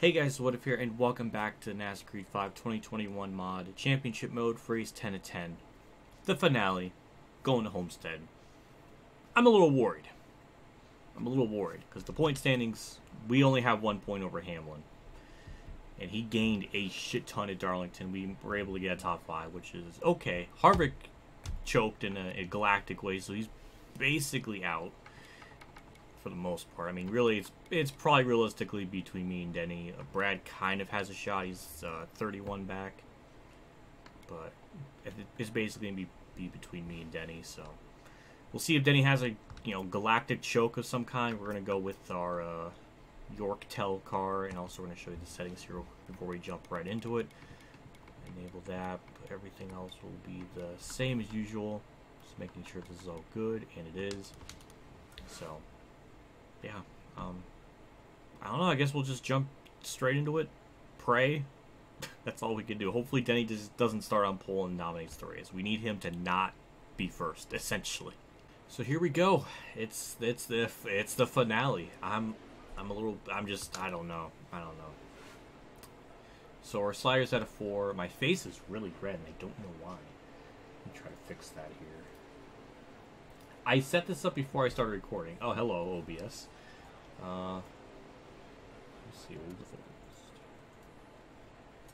Hey guys, what if here, and welcome back to NASCAR Heat 5 2021 mod championship mode race 10 to 10. The finale, going to Homestead. I'm a little worried. I'm a little worried because the point standings, we only have one point over Hamlin, and he gained a shit ton at Darlington. We were able to get a top five, which is okay. Harvick choked in a, a galactic way, so he's basically out for the most part. I mean, really, it's it's probably realistically between me and Denny. Uh, Brad kind of has a shot. He's uh, 31 back, but it's basically gonna be, be between me and Denny. So we'll see if Denny has a you know galactic choke of some kind. We're gonna go with our uh, Yorktel car, and also we're gonna show you the settings here before we jump right into it. Enable that. Everything else will be the same as usual. Just making sure this is all good, and it is. So yeah, um, I don't know. I guess we'll just jump straight into it. Pray. That's all we can do. Hopefully, Denny just doesn't start on pole and dominates the race. We need him to not be first, essentially. So here we go. It's it's the it's the finale. I'm I'm a little. I'm just. I don't know. I don't know. So our slider's at a four. My face is really red, and I don't know why. Let me try to fix that here. I set this up before I started recording. Oh, hello, OBS. Uh, let's see.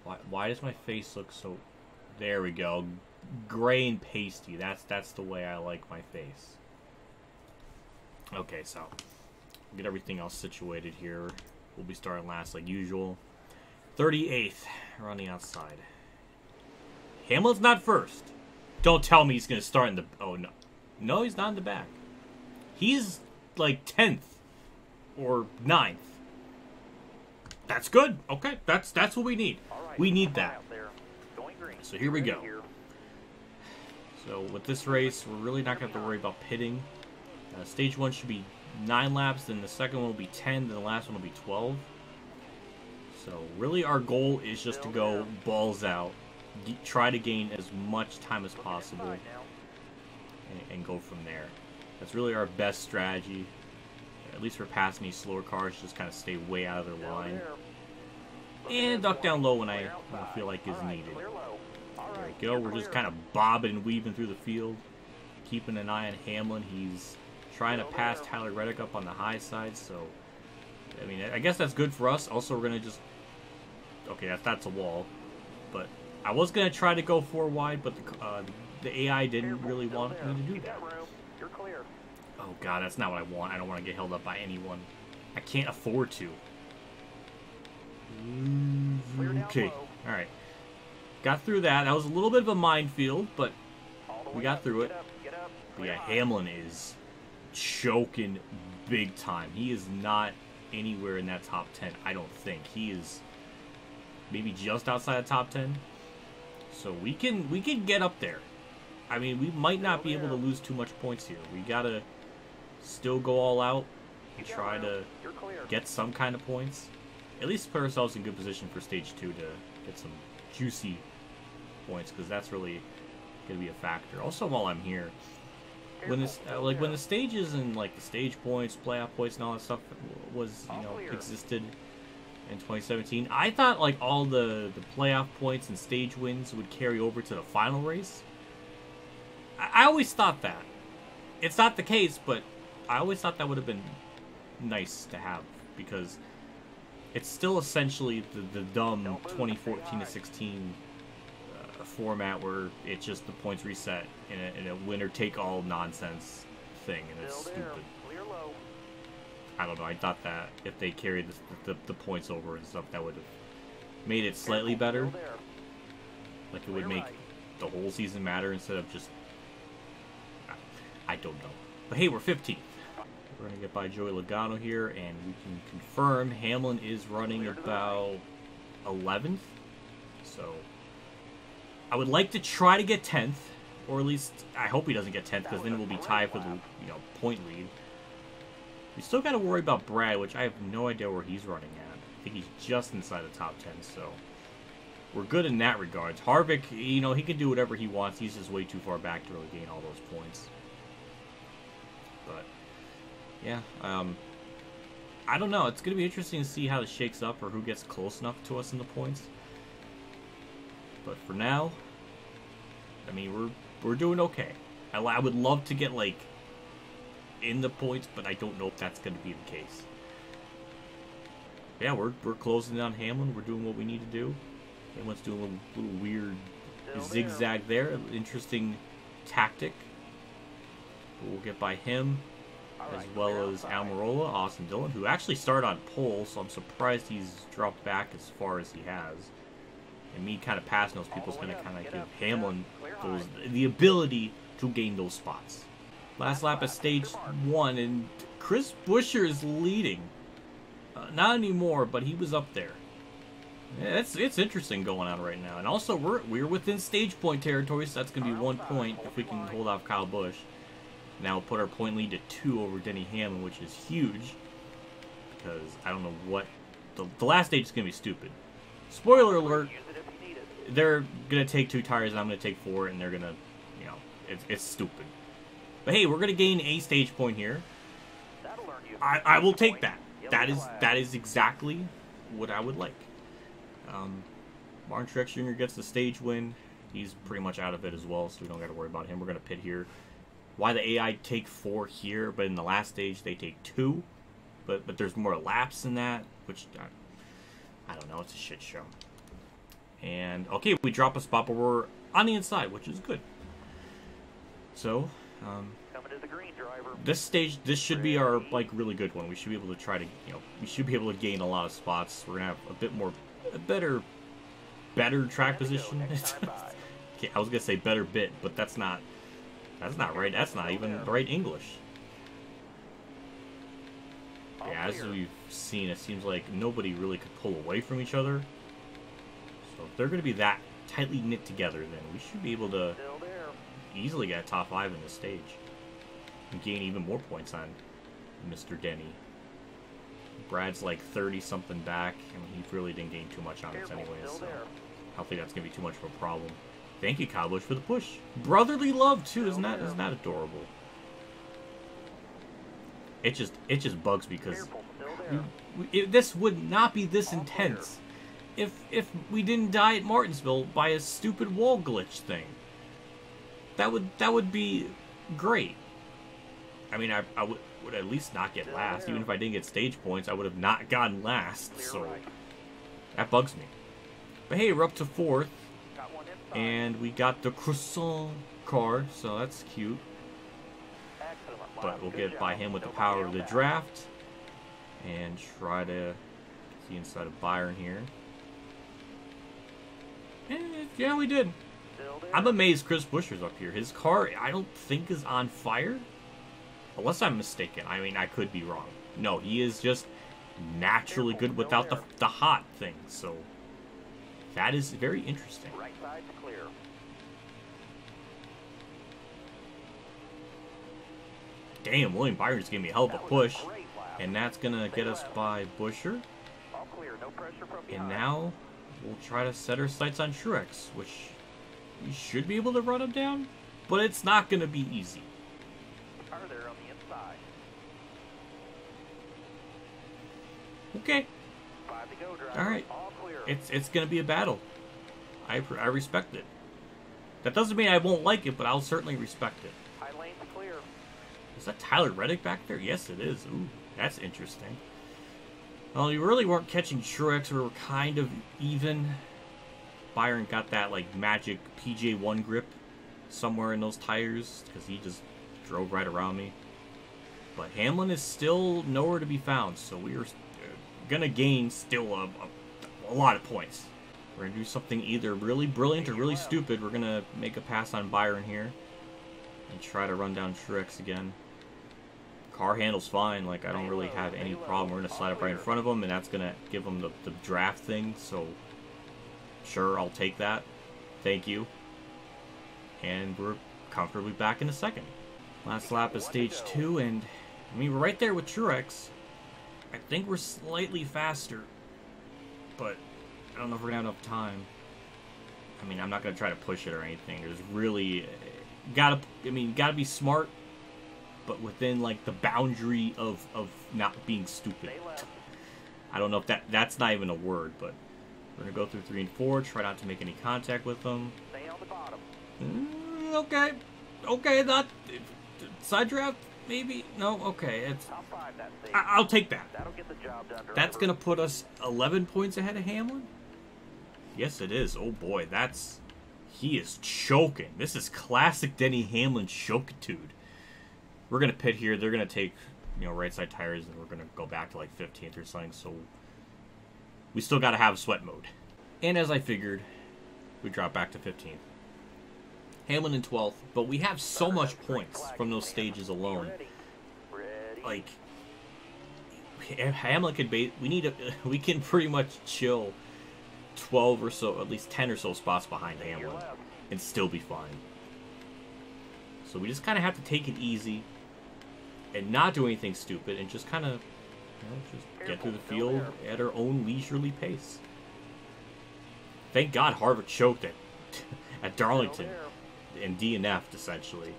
Why, why does my face look so... There we go. Gray and pasty. That's that's the way I like my face. Okay, so get everything else situated here. We'll be starting last like usual. 38th, We're on the outside. Hamlin's not first. Don't tell me he's going to start in the... Oh, no. No, he's not in the back. He's like 10th or 9th. That's good. Okay, that's that's what we need. Right, we need that. So here we go. So with this race, we're really not going to have to worry about pitting. Uh, stage 1 should be 9 laps, then the second one will be 10, then the last one will be 12. So really our goal is just to go balls out, try to gain as much time as possible and, and go from there. That's really our best strategy. At least for passing these slower cars, just kind of stay way out of their line. And duck down low when I, when I feel like is needed. There we go. We're just kind of bobbing and weaving through the field. Keeping an eye on Hamlin. He's trying to pass Tyler Reddick up on the high side, so... I mean, I guess that's good for us. Also, we're going to just... Okay, that's, that's a wall. But I was going to try to go four wide, but the, uh, the AI didn't really want me to do that. Oh god, that's not what I want. I don't want to get held up by anyone. I can't afford to. Okay, alright. Got through that. That was a little bit of a minefield, but we got through it. But yeah, Hamlin is choking big time. He is not anywhere in that top 10, I don't think. He is maybe just outside the top 10. So we can we can get up there. I mean, we might not be able to lose too much points here. We gotta still go all out and try to get some kind of points. At least put ourselves in good position for stage two to get some juicy points because that's really gonna be a factor. Also, while I'm here, when this uh, like when the stages and like the stage points, playoff points, and all that stuff was you know existed in 2017, I thought like all the the playoff points and stage wins would carry over to the final race. I, always thought that. It's not the case, but I always thought that would have been nice to have because it's still essentially the, the dumb 2014 to 16 uh, format where it's just the points reset in a, in a winner take all nonsense thing, and it's stupid. I don't know. I thought that if they carried the, the, the points over and stuff, that would have made it slightly better. Like it would make the whole season matter instead of just I don't know. But hey, we're 15th. We're going to get by Joey Logano here, and we can confirm Hamlin is running about 11th. So I would like to try to get 10th, or at least I hope he doesn't get 10th, because then we'll be tied for the you know point lead. We still got to worry about Brad, which I have no idea where he's running at. I think he's just inside the top 10, so we're good in that regard. Harvick, you know, he can do whatever he wants. He's just way too far back to really gain all those points. Yeah, um, I don't know. It's going to be interesting to see how this shakes up or who gets close enough to us in the points. But for now, I mean, we're we're doing okay. I, I would love to get, like, in the points, but I don't know if that's going to be the case. Yeah, we're, we're closing down Hamlin. We're doing what we need to do. Hamlin's doing a little, little weird zigzag there. Interesting tactic. But we'll get by him as well as Almirola, Austin Dillon, who actually started on pole, so I'm surprised he's dropped back as far as he has. And me kind of passing those people is going to kind of give Hamlin those, the ability to gain those spots. Last lap of stage one, and Chris Buescher is leading. Uh, not anymore, but he was up there. Yeah, it's it's interesting going on right now, and also we're we're within stage point territory, so that's gonna be one point if we can hold off Kyle Busch. Now put our point lead to two over Denny Hamlin, which is huge. Because I don't know what the, the last stage is gonna be stupid. Spoiler alert: they're gonna take two tires, and I'm gonna take four, and they're gonna, you know, it's it's stupid. But hey, we're gonna gain a stage point here. I I will take that. That is that is exactly what I would like. Um, Martin Truex Jr. gets the stage win. He's pretty much out of it as well, so we don't got to worry about him. We're going to pit here. Why the AI take four here, but in the last stage they take two. But but there's more laps than that, which I, I don't know. It's a shit show. And okay, we drop a spot, but we're on the inside, which is good. So, um, this stage, this should be our like really good one. We should be able to try to, you know, we should be able to gain a lot of spots. We're gonna have a bit more a better, better track position. okay, I was gonna say better bit, but that's not, that's not right. That's not even right English. Yeah, as we've seen, it seems like nobody really could pull away from each other. So if they're going to be that tightly knit together, then we should be able to easily get top five in this stage. And gain even more points on Mr. Denny. Brad's like 30 something back, and he really didn't gain too much on us anyways. So I don't think that's gonna be too much of a problem. Thank you, Cowboys, for the push. Brotherly love too, isn't that isn't that adorable? It just it just bugs because this would not be this intense if if we didn't die at Martinsville by a stupid wall glitch thing. That would that would be great. I mean, I, I would would at least not get last. Even if I didn't get stage points, I would have not gotten last. So that bugs me. But hey, we're up to fourth. And we got the croissant car, so that's cute. But we'll get by him with the power of the draft. And try to see inside of Byron here. And yeah, we did. I'm amazed Chris Buescher's up here. His car, I don't think is on fire. Unless I'm mistaken. I mean, I could be wrong. No, he is just naturally good without the, the hot thing. So that is very interesting. Right side's clear. Damn, William Byron's giving me a hell of a push. And that's going to get us by Buescher. And now we'll try to set our sights on Truex, which we should be able to run him down. But it's not going to be easy. Okay. All right. It's it's gonna be a battle. I I respect it. That doesn't mean I won't like it, but I'll certainly respect it. Is that Tyler Reddick back there? Yes, it is. Ooh, that's interesting. Well, you really weren't catching Truex. We were kind of even. Byron got that like magic PJ1 grip somewhere in those tires because he just drove right around me. But Hamlin is still nowhere to be found, so we are gonna gain still a, a, a lot of points. We're gonna do something either really brilliant or really stupid. We're gonna make a pass on Byron here and try to run down Truex again. Car handles fine. Like I don't really have any problem. We're gonna slide up right in front of him, and that's gonna give him the, the draft thing. So sure, I'll take that. Thank you. And we're comfortably back in a second. Last lap of stage two, and I mean we're right there with Truex. I think we're slightly faster, but I don't know if we're gonna have enough time. I mean, I'm not gonna try to push it or anything. There's really gotta, I mean, gotta be smart. but within like the boundary of of not being stupid. I don't know if that that's not even a word, but we're gonna go through three and four. Try not to make any contact with them. Stay on the Mm, okay, okay, not side draft maybe. No, okay, it's. I, will take that. That's gonna put us 11 points ahead of Hamlin. Yes, it is. Oh boy, that's he is choking. This is classic Denny Hamlin chokitude. We're gonna pit here. They're gonna take you know right side tires, and we're gonna go back to like 15th or something. So we still gotta have sweat mode. And as I figured, we drop back to 15th. Hamlin in 12th, but we have so much points from those stages alone. Like Hamlin could bait. We need a. We can pretty much chill 12 or so, at least 10 or so spots behind Hamlin and still be fine. So we just kind of have to take it easy and not do anything stupid and just kind of you know, just get through the field at our own leisurely pace. Thank God Harvick choked it at Darlington and DNF'd essentially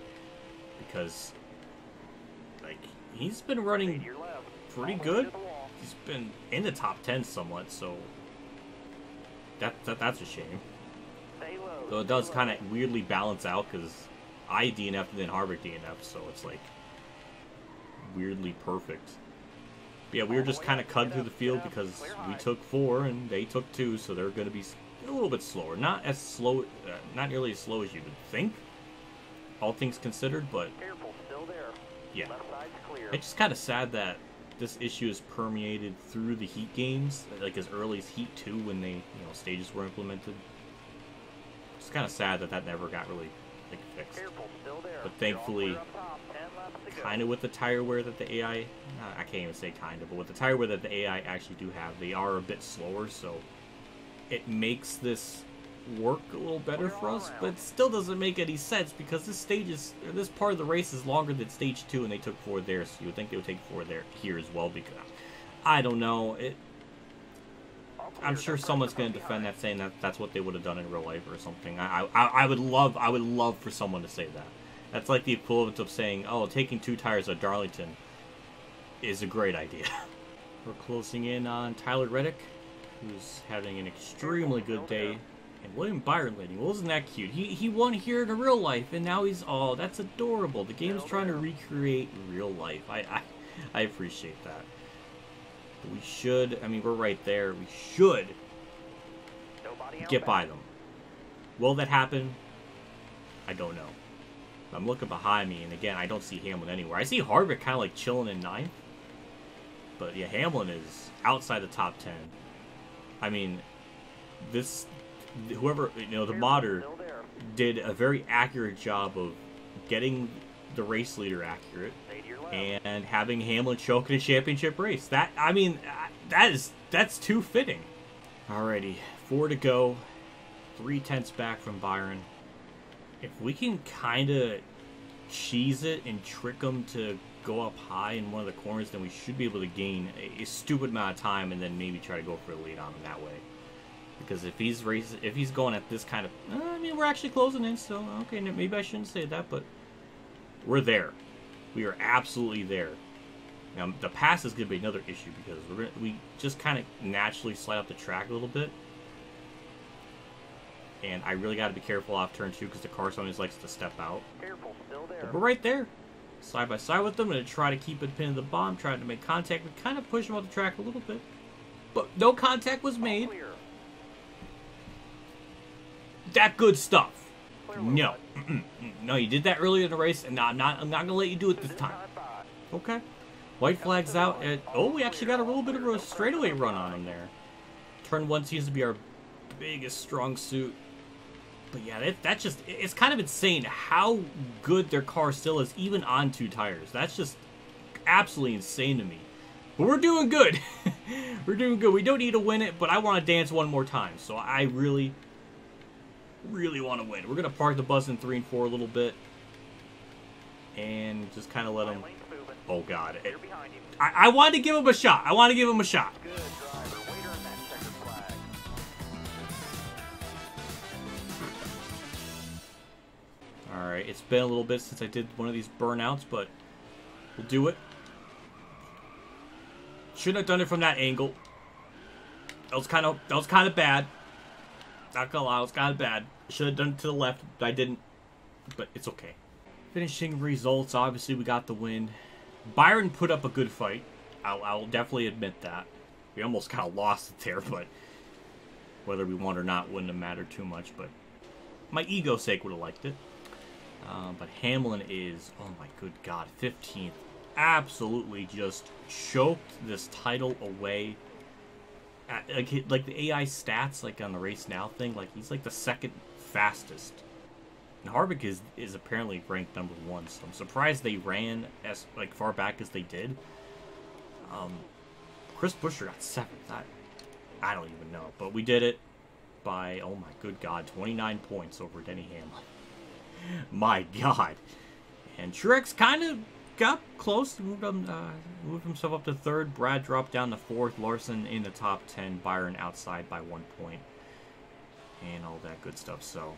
because like he's been running pretty good. He's been in the top 10 somewhat, so that, that that's a shame. Though it does kind of weirdly balance out because I DNF'd and then Harvick DNF'd, so it's like weirdly perfect. But yeah, we were just kind of cut through the field because we took four and they took two, so they're going to be a little bit slower. Not as slow, uh, not nearly as slow as you would think, all things considered, but yeah. It's just kind of sad that this issue is permeated through the Heat games, like as early as Heat 2 when they, you know, stages were implemented. It's kind of sad that that never got really like fixed. But thankfully, kind of with the tire wear that the AI, I can't even say kind of, but with the tire wear that the AI actually do have, they are a bit slower, so it makes this work a little better for us, but still doesn't make any sense because this stage is, this part of the race is longer than stage two, and they took four there, so you would think they would take four there here as well. Because I don't know, it. I'm sure someone's going to defend that, saying that that's what they would have done in real life or something. I, I, I would love, I would love for someone to say that. That's like the equivalent of saying, "Oh, taking two tires at Darlington is a great idea." We're closing in on Tyler Reddick, who's having an extremely good day and William Byron leading. Well, isn't that cute? He, he won here in real life, and now he's... Oh, that's adorable. The game's trying to recreate real life. I, I, I appreciate that. But we should... I mean, we're right there. We should get by them. Will that happen? I don't know. I'm looking behind me, and again, I don't see Hamlin anywhere. I see Harvick kind of like chilling in ninth. But yeah, Hamlin is outside the top 10. I mean, this whoever you know the modder did a very accurate job of getting the race leader accurate and having Hamlin choke in a championship race. That I mean, uh, that is that's too fitting. Alrighty, four to go, three tenths back from Byron. If we can kind of cheese it and trick them to go up high in one of the corners, then we should be able to gain a, a stupid amount of time and then maybe try to go for a lead on them that way. Because if he's raising, if he's going at this kind of, uh, I mean, we're actually closing in still. Okay, maybe I shouldn't say that, but we're there. We are absolutely there. Now the pass is going to be another issue because we're gonna, we just kind of naturally slide up the track a little bit, and I really got to be careful off turn two because the car sometimes likes to step out. Careful, still there. But we're right there, side by side with them, and try to keep it pinned to the bomb, trying to make contact. We kind of push them off the track a little bit, but no contact was made that good stuff. No. no, you did that earlier in the race, and I'm not, I'm not going to let you do it this time. Okay. White flag's out. Oh, we actually got a little bit of a straightaway run on him there. Turn one seems to be our biggest strong suit. But yeah, that, that's just, it's kind of insane how good their car still is, even on two tires. That's just absolutely insane to me. But we're doing good. we're doing good. We don't need to win it, but I want to dance one more time. So I really, really want to win. We're going to park the bus in 3 and 4 a little bit. And just kind of let them... Oh, God. It, I, I wanted to give him a shot. I want to give him a shot. It's been a little bit since I did one of these burnouts, but We'll do it. Shouldn't have done it from that angle. That was kind of that was kind of bad. Not gonna lie, it was kind of bad. Should have done it to the left, but I didn't. But it's okay. Finishing results, obviously we got the win. Byron put up a good fight. I'll, I'll definitely admit that. We almost kind of lost it there, but whether we won or not wouldn't have mattered too much. But my ego's sake would have liked it. Uh, but Hamlin is, oh my good god, 15th. Absolutely just choked this title away. Like, like the AI stats, like on the Race Now thing, like he's like the second fastest. And Harvick is is apparently ranked number one, so I'm surprised they ran as like far back as they did. Um, Chris Buescher got seventh. I, I don't even know, but we did it by oh my good god, 29 points over Denny Hamlin. my god. And Truex kind of got close, moved, him, uh, moved himself up to third. Brad dropped down to fourth. Larson in the top 10. Byron outside by one point. And all that good stuff. So,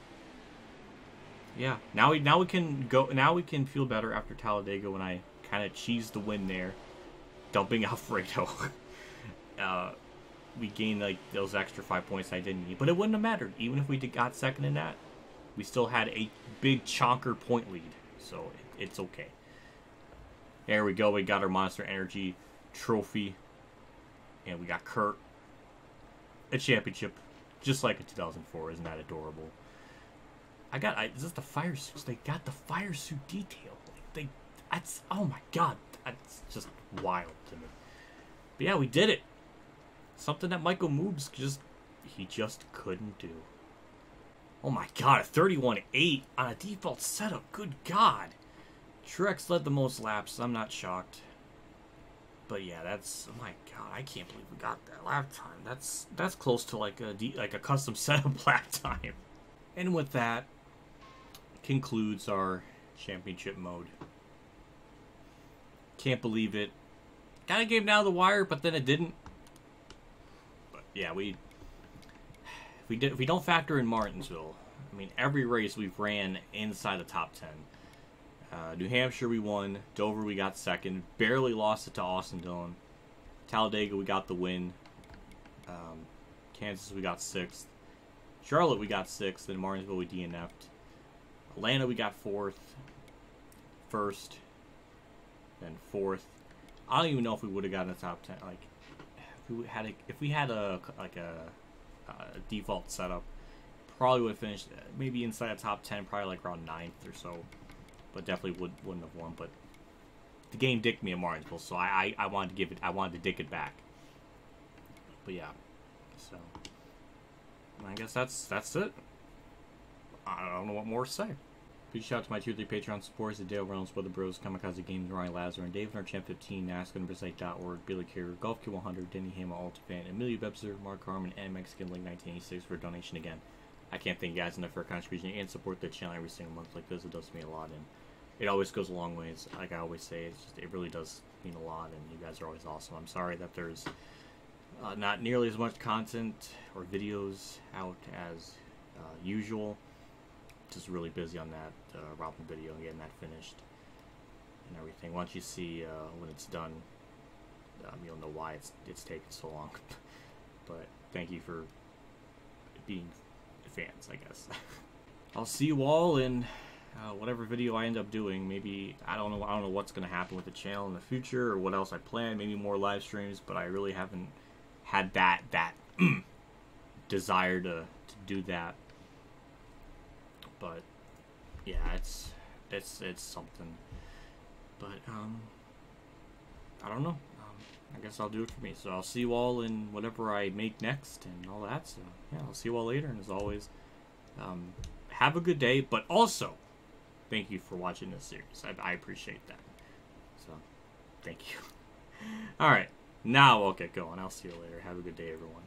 yeah. Now we now we can go. Now we can feel better after Talladega when I kind of cheesed the win there, dumping Alfredo. uh, we gained like those extra five points I didn't need, but it wouldn't have mattered even if we got second in that we still had a big chonker point lead, so it's okay. There we go. We got our Monster Energy trophy, and we got Kurt a championship, just like in 2004. Isn't that adorable? I got. I, is this the fire suit? They got the fire suit detail. They. That's. Oh my god. That's just wild to me. But yeah, we did it. Something that Michael Moobs just he just couldn't do. Oh my god, a 31-8 on a default setup. Good god. Truex led the most laps. I'm not shocked. But yeah, that's oh my god. I can't believe we got that lap time. That's that's close to like a like a custom setup lap time. And with that concludes our championship mode. Can't believe it. Kind of gave down the wire, but then it didn't. But yeah, we if we did, if we don't factor in Martinsville, I mean every race we've ran inside the top ten. Uh, New Hampshire we won. Dover we got second. Barely lost it to Austin Dillon. Talladega we got the win. Um, Kansas we got sixth. Charlotte we got sixth. And Martinsville we DNF'd. Atlanta we got fourth. First. Then fourth. I don't even know if we would have gotten the top ten. Like, if we had a, if we had a like a uh, default setup. Probably would have finished uh, maybe inside the top 10, probably like around 9th or so. But definitely would, wouldn't have won. But the game dicked me a Martinsville, so I, I, I wanted to give it, I wanted to dick it back. But yeah, so I guess that's that's it. I don't know what more to say. Big shout out to my tier 3 Patreon supporters, the Dale Reynolds, Weather Bros, Kamikaze Games, Ryan Lazar, and David Champ 15 NASCAR.org, Bailey Carrier, Golf Q100, Denny Hamlin, Ultifan, Emilio Bebzer, Mark Harman, and Mexican Link 1986 for donation again. I can't thank you guys enough for a contribution and support the channel every single month like this. It does mean a lot, and it always goes a long ways. Like I always say, it's just, it really does mean a lot, and you guys are always awesome. I'm sorry that there's uh, not nearly as much content or videos out as uh, usual just really busy on that uh, Robin video and getting that finished and everything. Once you see uh, when it's done, um, you'll know why it's it's taken so long. but thank you for being fans, I guess. I'll see you all in uh, whatever video I end up doing. Maybe I don't know. I don't know what's gonna happen with the channel in the future or what else I plan. Maybe more live streams, but I really haven't had that that desire to to do that but yeah, it's it's it's something. But um, I don't know. Um, I guess I'll do it for me. So I'll see you all in whatever I make next and all that. So yeah, I'll see you all later. And as always, um, have a good day. But also, thank you for watching this series. I, I appreciate that. So, thank you. all right, now I'll get going. I'll see you later. Have a good day, everyone.